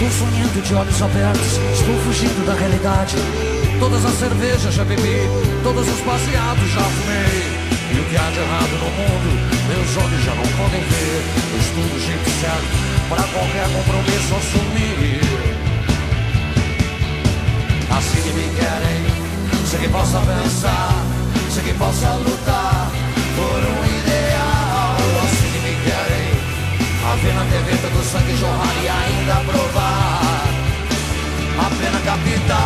Estou sonhando de olhos abertos Estou fugindo da realidade. Todas as cervejas já bebi Todos os passeados já fumei. E o que há de errado no mundo Meus olhos já não podem ver. Estou do jeito certo Para qualquer compromisso assumir. Assim que me querem. Sei que possa pensar, sei que possa lutar por um A ver na TV todo sangue jorrar e ainda provar a pena capital,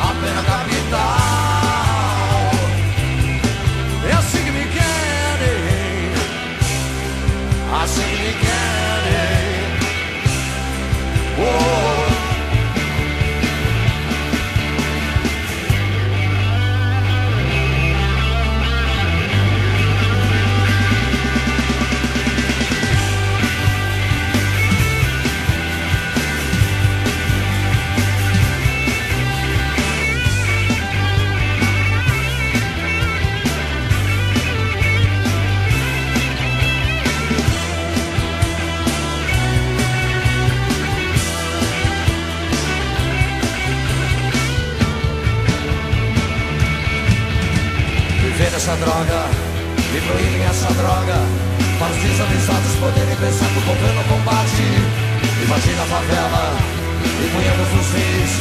a pena capital. É assim que me querem, assim que me querem. Oh. Essa droga, me proíbem essa droga. Para os desavisados poderem pensar que o governo combate. Imagina a favela, empunhando fuzis,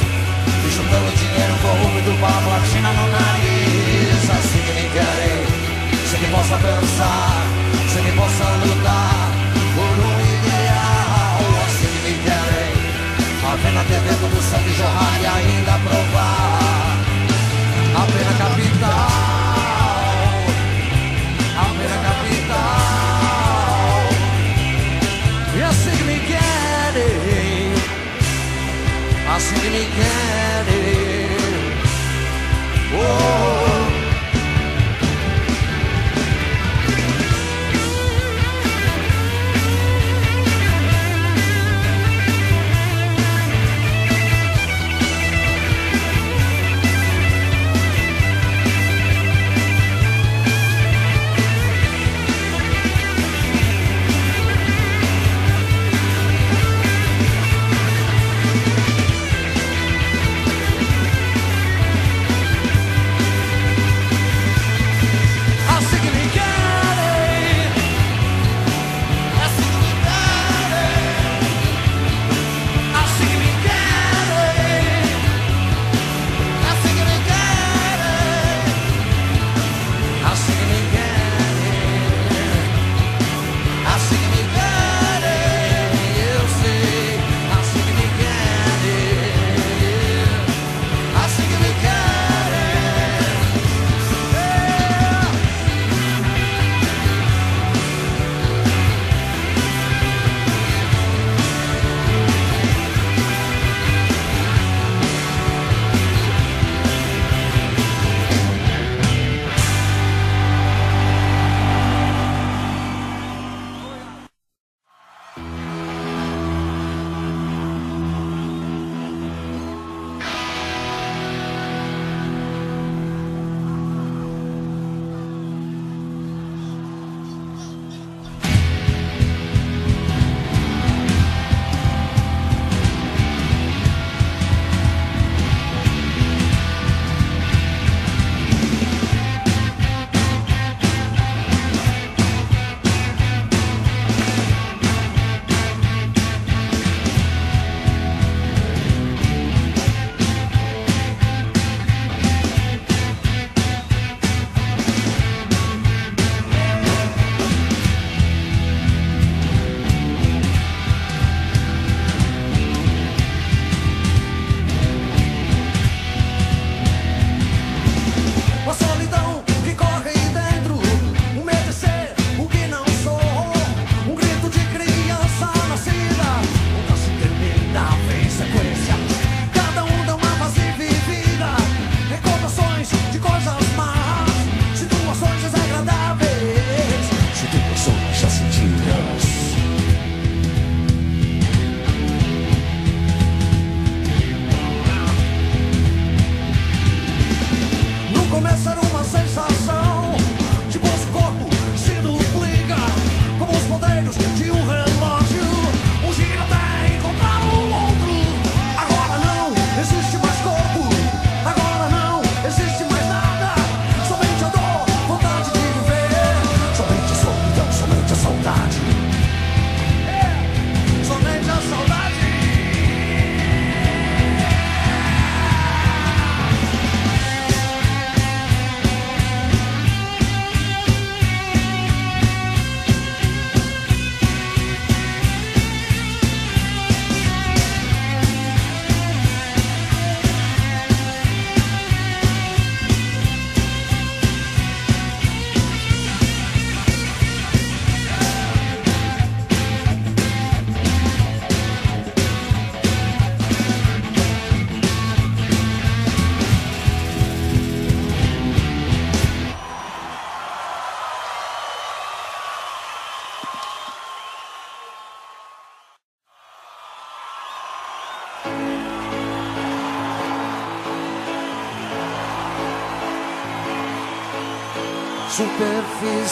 e juntando dinheiro corrupto para a platina no nariz. Assim que me querem, sei que possa pensar, sei que possa lutar por um ideal. Assim que me querem, a ver na TV todo sangue jorrar e ainda provar assim me querem.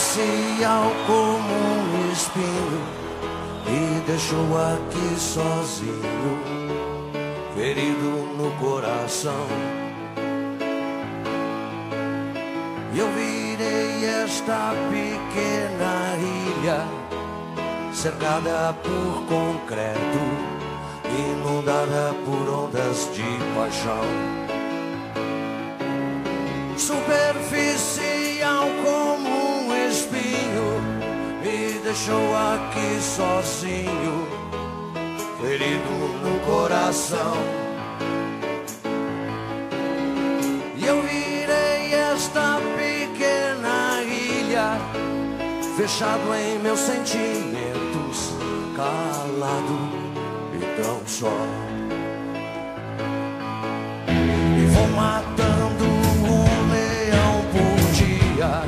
Superficial como um espinho me deixou aqui sozinho, ferido no coração. E eu virei esta pequena ilha, cercada por concreto, inundada por ondas de paixão. Superficial como deixou aqui sozinho, ferido no coração. E eu virei esta pequena ilha, fechado em meus sentimentos, calado e tão só. E vou matando um leão por dia.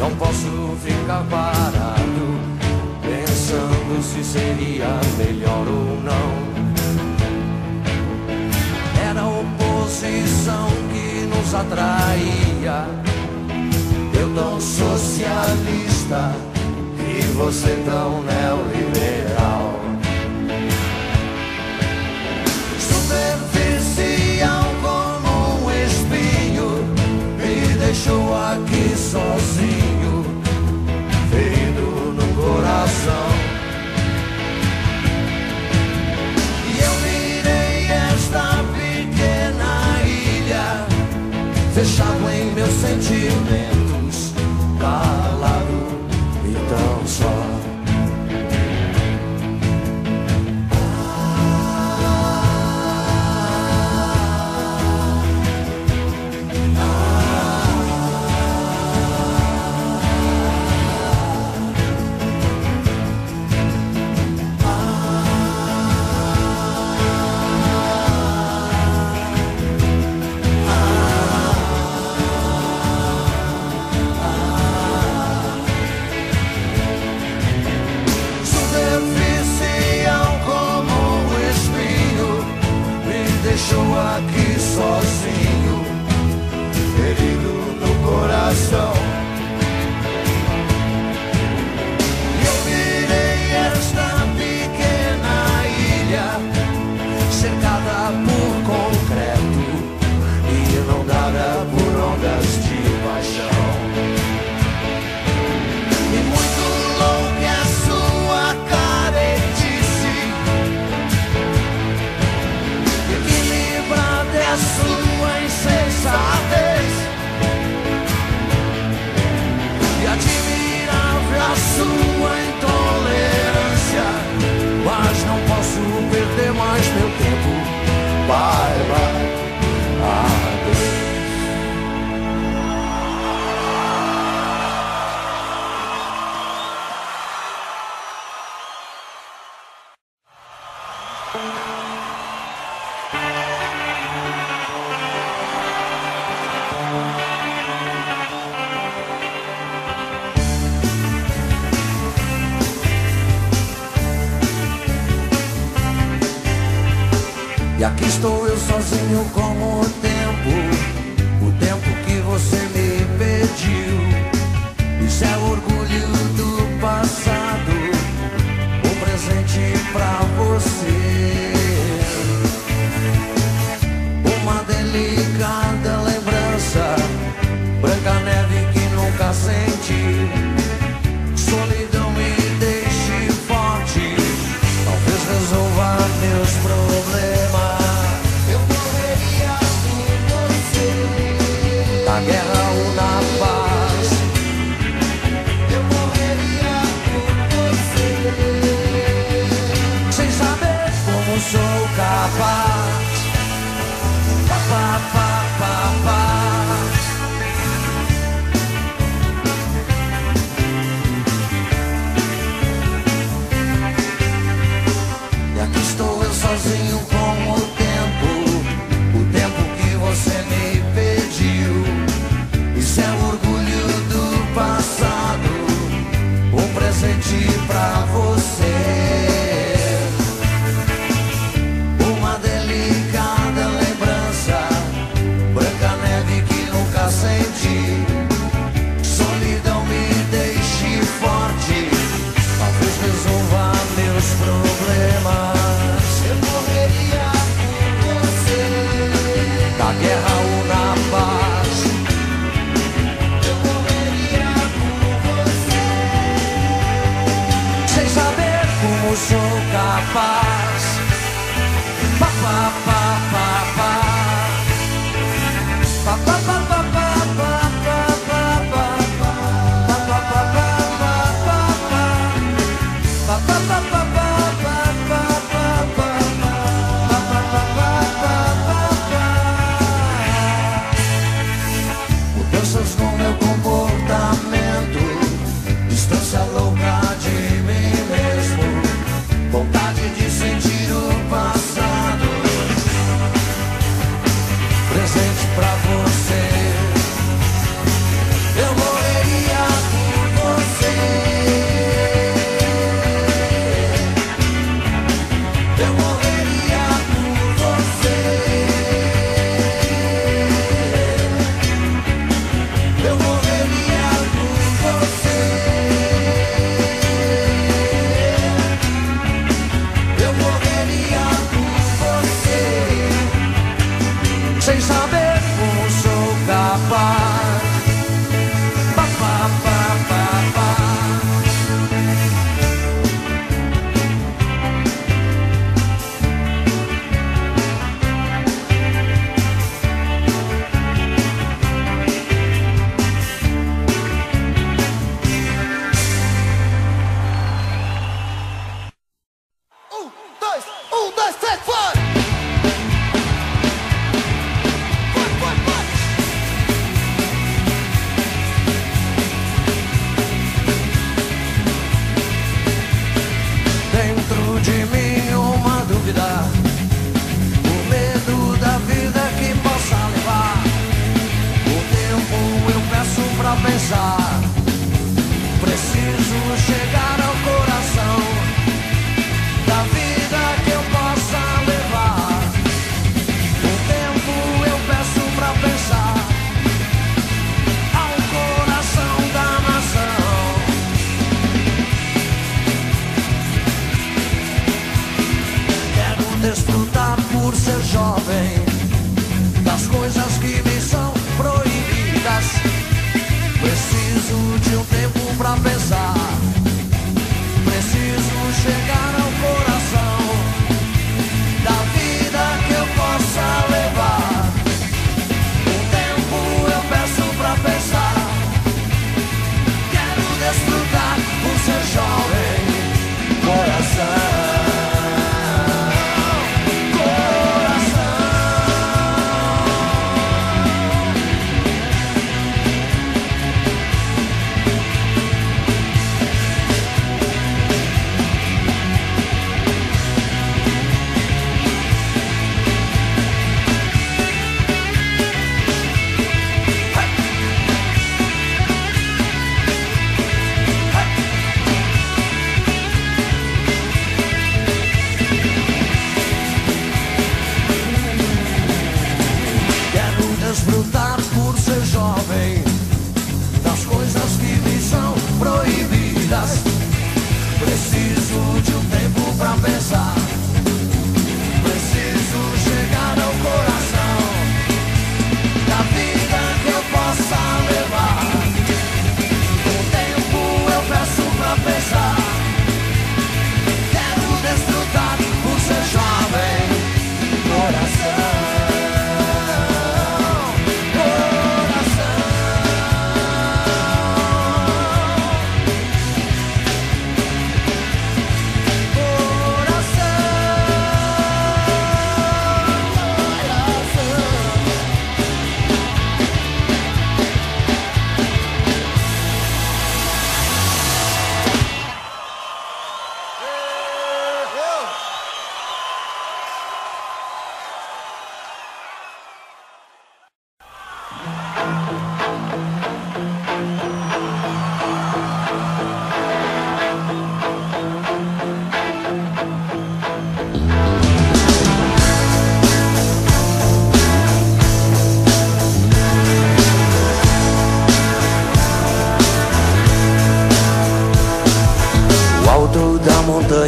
Não posso ficar parado, se seria melhor ou não. Era a oposição que nos atraía. Eu tão socialista e você tão neoliberal. Superficial como um espinho, me deixou aqui sozinho, fechado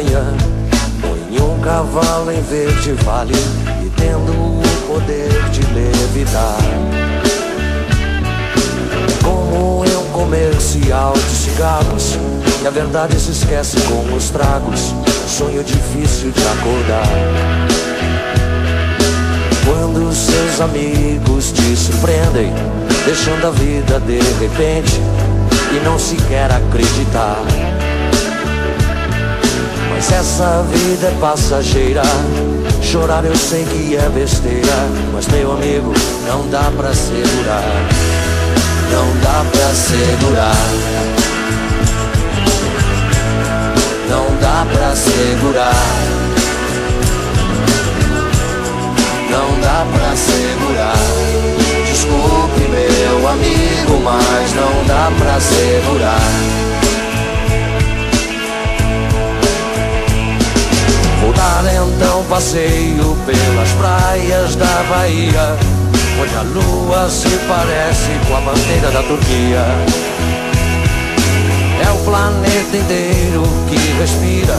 manhã. Põe um cavalo em verde vale e tendo o poder de levitar. Como em um comercial de cigarros, que a verdade se esquece com os tragos. Sonho difícil de acordar. Quando seus amigos te surpreendem, deixando a vida de repente e não se quer acreditar. Mas essa vida é passageira. Chorar eu sei que é besteira, mas meu amigo, não dá pra segurar. Não dá pra segurar. Não dá pra segurar. Não dá pra segurar. Desculpe, meu amigo, mas não dá pra segurar. Dar então passeio pelas praias da Bahia, onde a lua se parece com a bandeira da Turquia. É o planeta inteiro que respira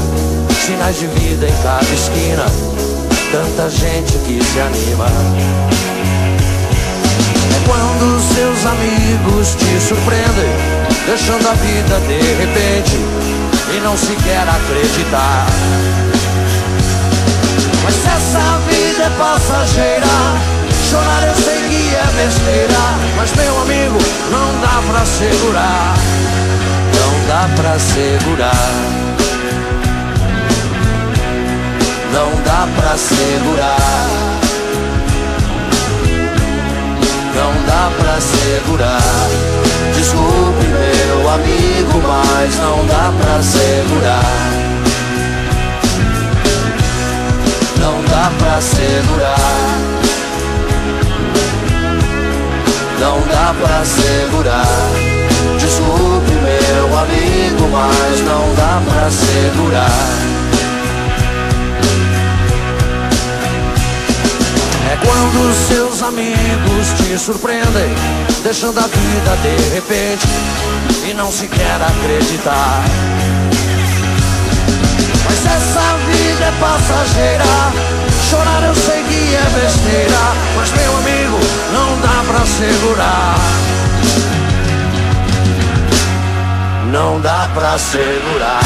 sinais de vida em cada esquina. Tanta gente que se anima. É quando seus amigos te surpreendem, deixando a vida de repente e não se quer acreditar. Mas se essa vida é passageira, chorar eu sei que é besteira. Mas meu amigo, não dá pra segurar não dá pra segurar. Não dá pra segurar. Não dá pra segurar. Desculpe, meu amigo, mas não dá pra segurar. Dá pra segurar. Não dá pra segurar. Desculpe, meu amigo, mas não dá pra segurar. É quando seus amigos te surpreendem, deixando a vida de repente e não se quer acreditar. Mas essa vida é passageira. Chorar eu sei que é besteira, mas meu amigo, não dá pra segurar. não dá pra segurar.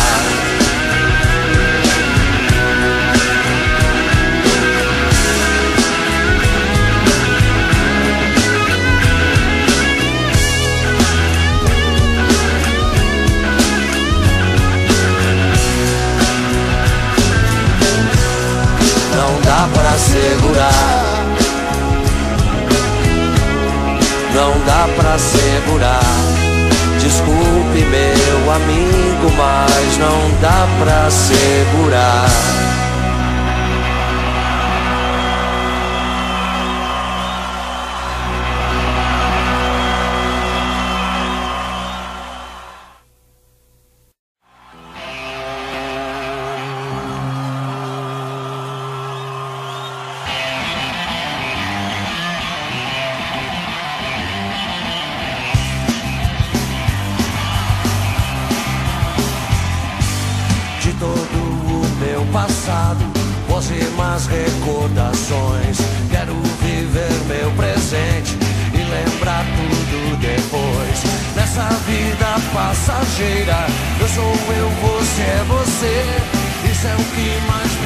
Dá pra segurar. Não dá pra segurar. Desculpe, meu amigo, mas não dá pra segurar. passageira. Eu sou eu, você é você. Isso é o que mais me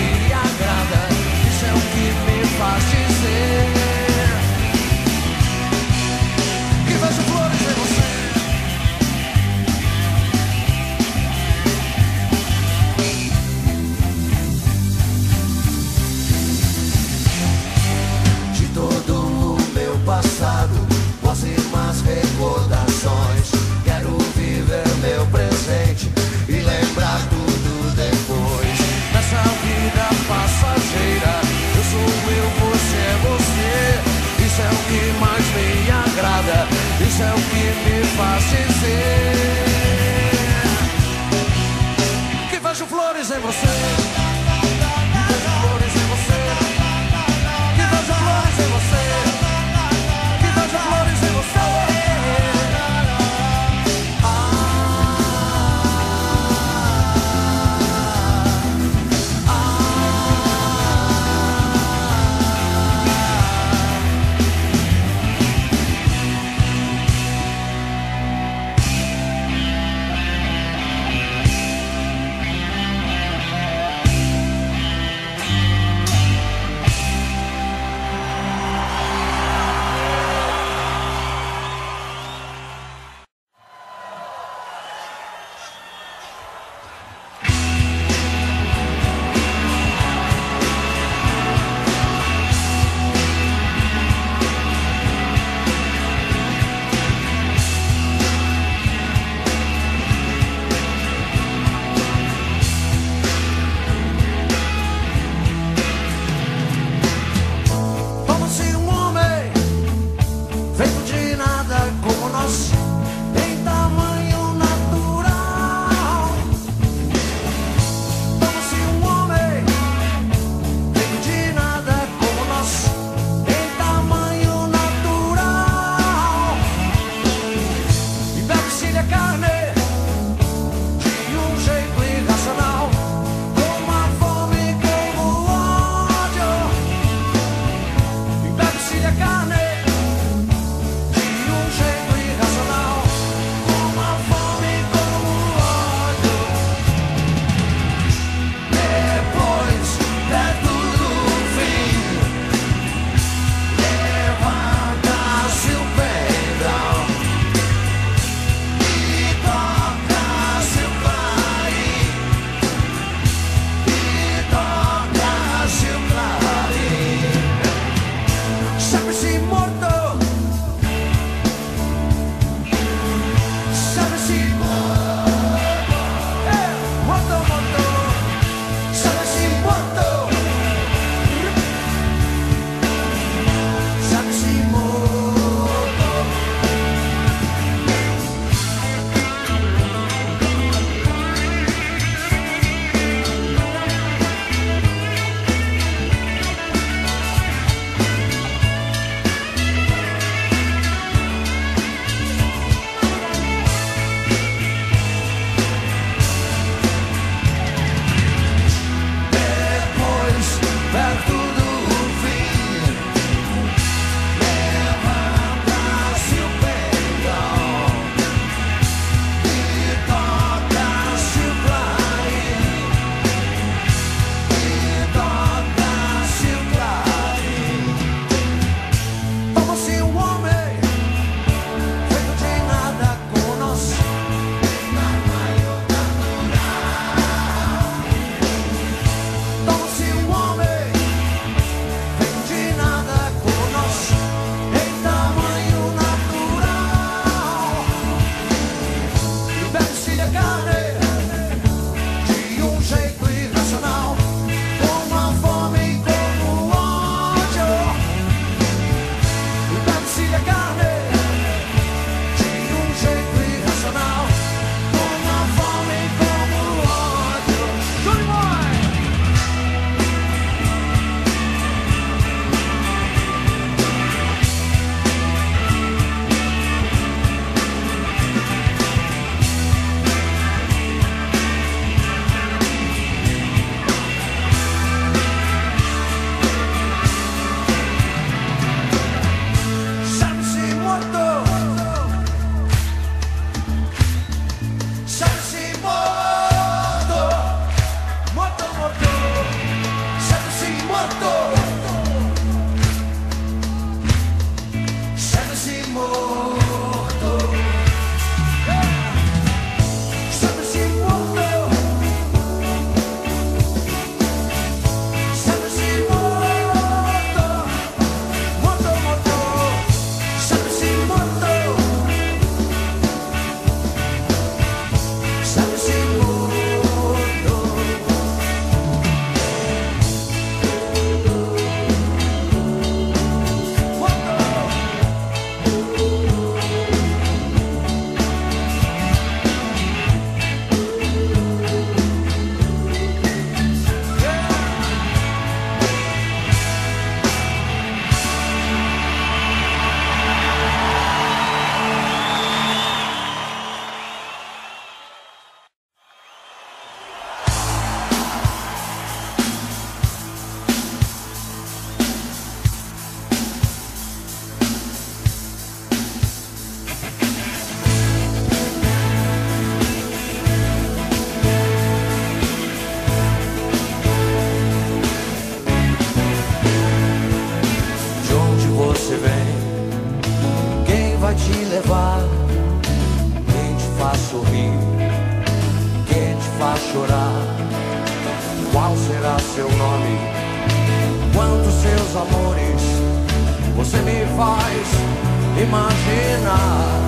imaginar.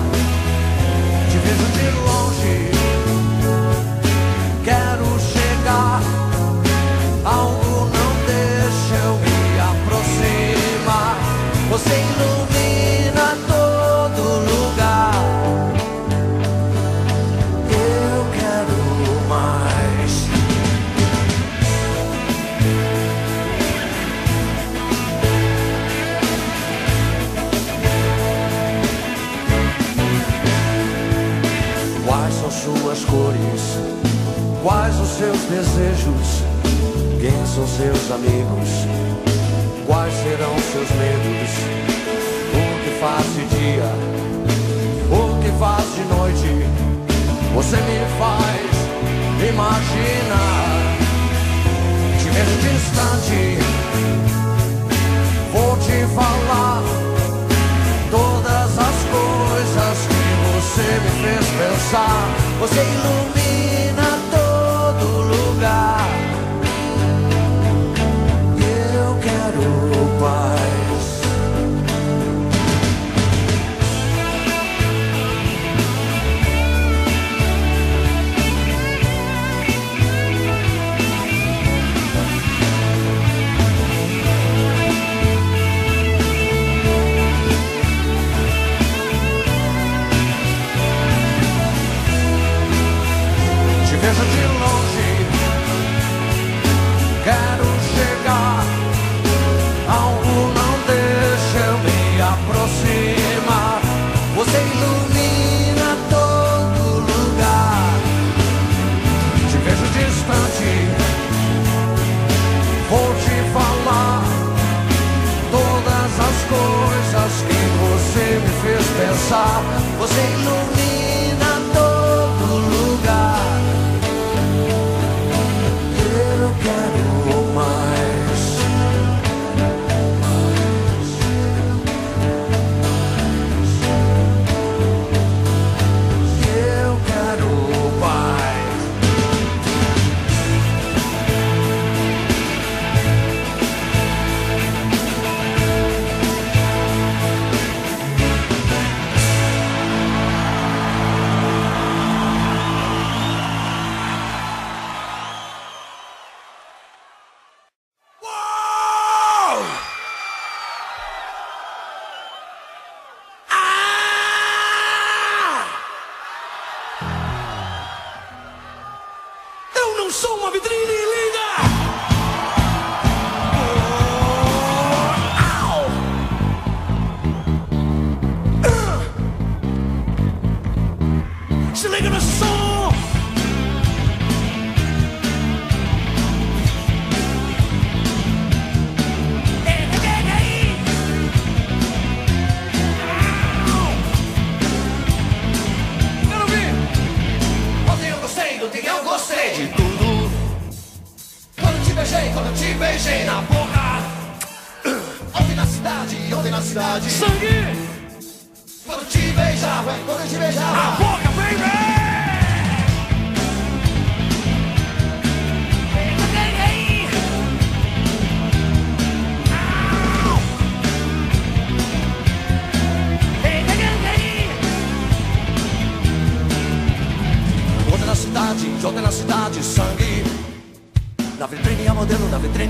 Te vejo de longe. desejos? Quem são seus amigos? Quais serão seus medos? O que faz de dia? O que faz de noite? Você me faz imaginar. Te vejo distante. Vou te falar todas as coisas que você me fez pensar. Você ilumina.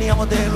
reunião de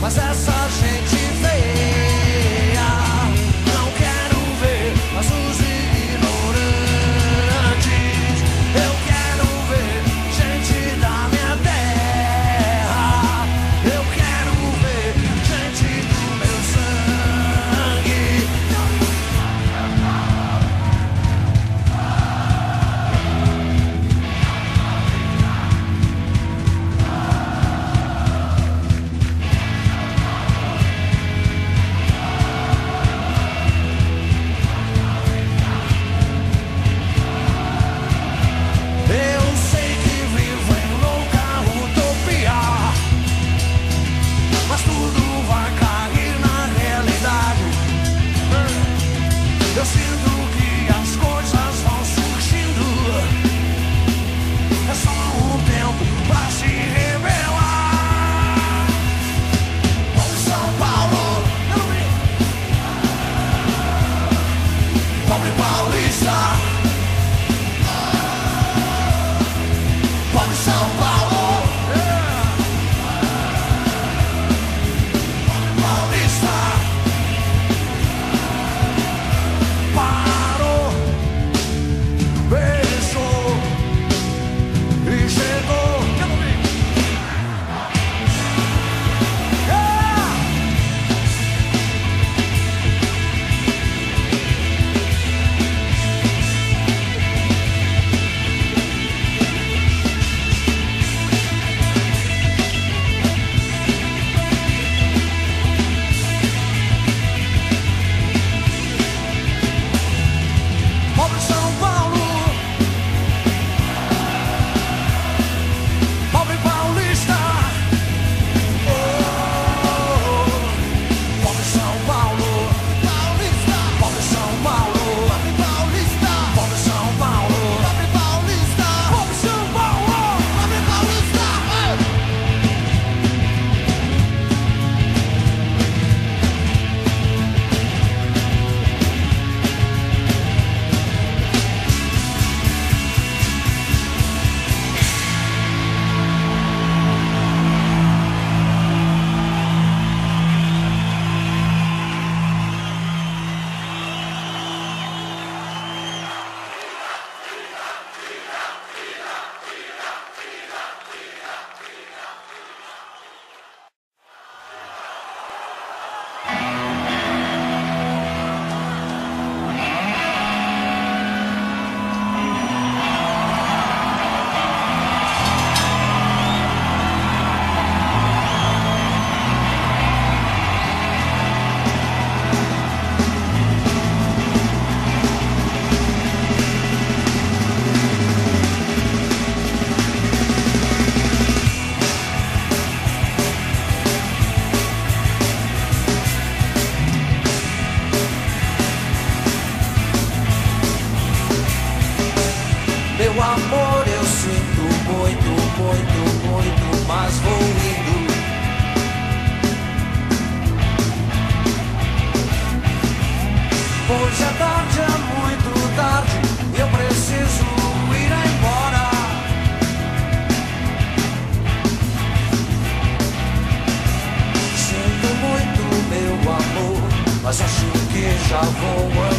Mas essa gente for what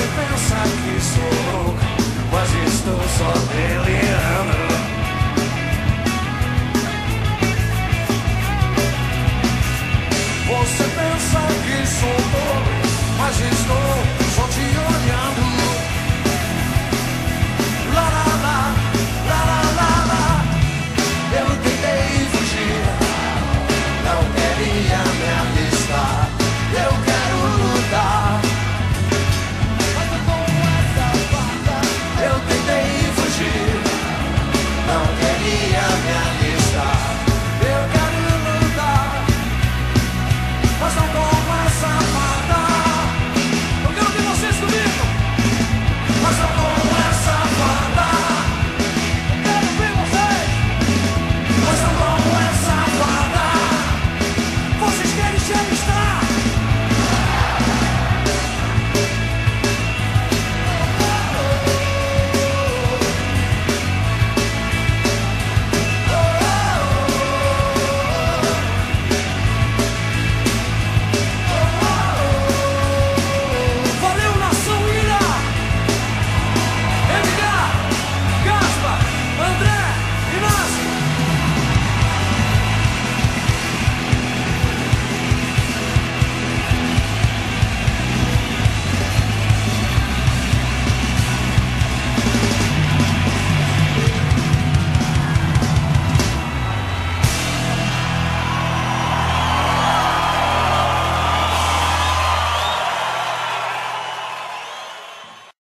Você pensa que sou louco, mas estou só delirando. Você pensa que sou louco, mas estou